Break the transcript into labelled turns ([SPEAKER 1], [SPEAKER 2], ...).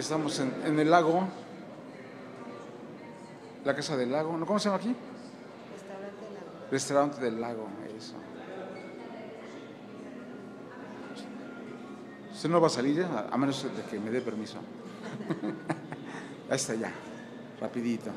[SPEAKER 1] Estamos en, en el lago. La casa del lago. ¿No? ¿Cómo se llama aquí?
[SPEAKER 2] Restaurante del lago.
[SPEAKER 1] Restaurante del lago, eso. Usted no va a salir, a a menos de que me dé permiso. Ahí está ya, rapidito.